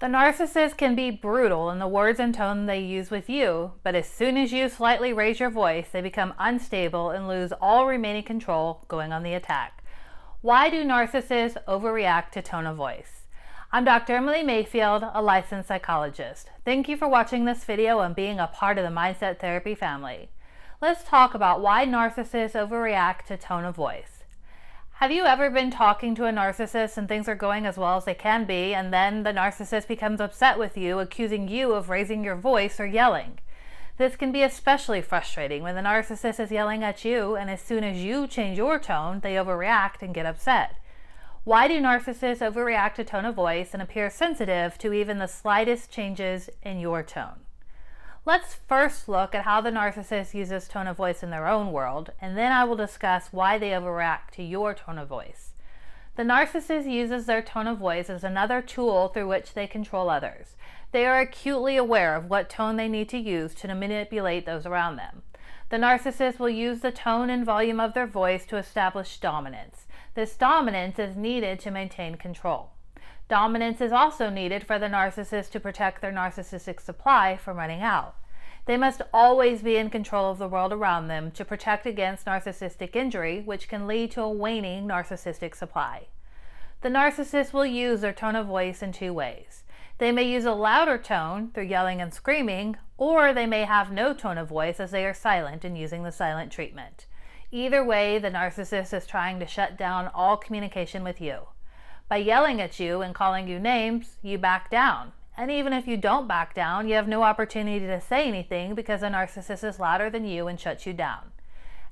The narcissist can be brutal in the words and tone they use with you, but as soon as you slightly raise your voice, they become unstable and lose all remaining control, going on the attack. Why do narcissists overreact to tone of voice? I'm Dr. Emily Mayfield, a licensed psychologist. Thank you for watching this video and being a part of the Mindset Therapy family. Let's talk about why narcissists overreact to tone of voice. Have you ever been talking to a narcissist and things are going as well as they can be, and then the narcissist becomes upset with you, accusing you of raising your voice or yelling? This can be especially frustrating when the narcissist is yelling at you, and as soon as you change your tone, they overreact and get upset. Why do narcissists overreact to tone of voice and appear sensitive to even the slightest changes in your tone? Let's first look at how the narcissist uses tone of voice in their own world, and then I will discuss why they overreact to your tone of voice. The narcissist uses their tone of voice as another tool through which they control others. They are acutely aware of what tone they need to use to manipulate those around them. The narcissist will use the tone and volume of their voice to establish dominance. This dominance is needed to maintain control. Dominance is also needed for the narcissist to protect their narcissistic supply from running out. They must always be in control of the world around them to protect against narcissistic injury, which can lead to a waning narcissistic supply. The narcissist will use their tone of voice in two ways. They may use a louder tone through yelling and screaming, or they may have no tone of voice as they are silent and using the silent treatment. Either way, the narcissist is trying to shut down all communication with you. By yelling at you and calling you names, you back down. And even if you don't back down, you have no opportunity to say anything because the narcissist is louder than you and shuts you down.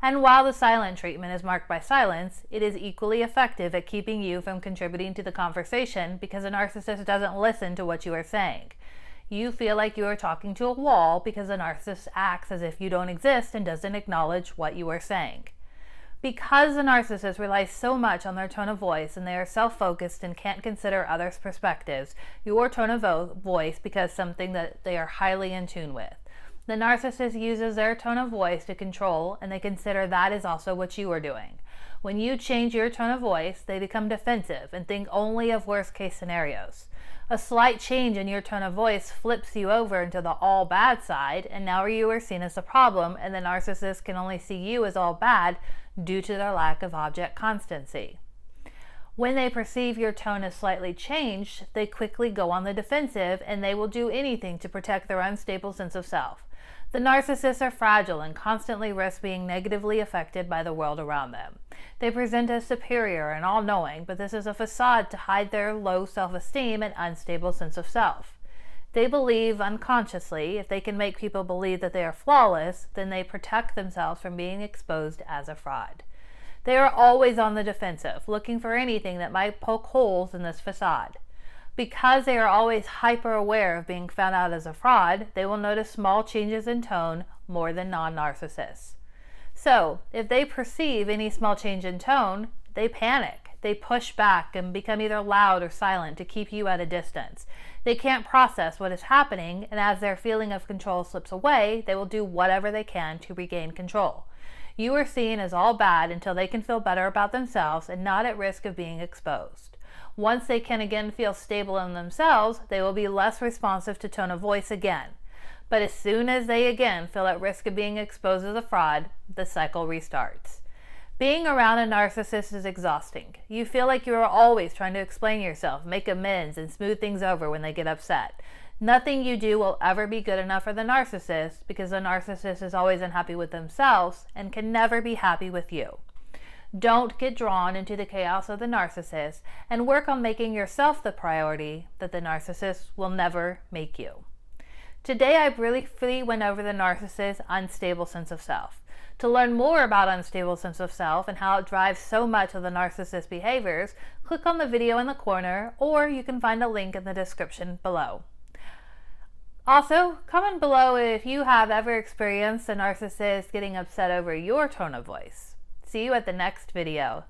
And while the silent treatment is marked by silence, it is equally effective at keeping you from contributing to the conversation because a narcissist doesn't listen to what you are saying. You feel like you are talking to a wall because the narcissist acts as if you don't exist and doesn't acknowledge what you are saying. Because the narcissist relies so much on their tone of voice and they are self focused and can't consider others' perspectives, your tone of vo- voice becomes something that they are highly in tune with. The narcissist uses their tone of voice to control, and they consider that is also what you are doing. When you change your tone of voice, they become defensive and think only of worst case scenarios. A slight change in your tone of voice flips you over into the all bad side, and now you are seen as a problem, and the narcissist can only see you as all bad due to their lack of object constancy. When they perceive your tone is slightly changed, they quickly go on the defensive and they will do anything to protect their unstable sense of self. The narcissists are fragile and constantly risk being negatively affected by the world around them. They present as superior and all knowing, but this is a facade to hide their low self esteem and unstable sense of self. They believe unconsciously if they can make people believe that they are flawless, then they protect themselves from being exposed as a fraud. They are always on the defensive, looking for anything that might poke holes in this facade. Because they are always hyper aware of being found out as a fraud, they will notice small changes in tone more than non narcissists. So, if they perceive any small change in tone, they panic they push back and become either loud or silent to keep you at a distance. They can't process what is happening, and as their feeling of control slips away, they will do whatever they can to regain control. You are seen as all bad until they can feel better about themselves and not at risk of being exposed. Once they can again feel stable in themselves, they will be less responsive to tone of voice again. But as soon as they again feel at risk of being exposed as a fraud, the cycle restarts. Being around a narcissist is exhausting. You feel like you are always trying to explain yourself, make amends, and smooth things over when they get upset. Nothing you do will ever be good enough for the narcissist because the narcissist is always unhappy with themselves and can never be happy with you. Don't get drawn into the chaos of the narcissist and work on making yourself the priority that the narcissist will never make you. Today, I briefly went over the narcissist's unstable sense of self. To learn more about unstable sense of self and how it drives so much of the narcissist behaviors, click on the video in the corner or you can find a link in the description below. Also, comment below if you have ever experienced a narcissist getting upset over your tone of voice. See you at the next video.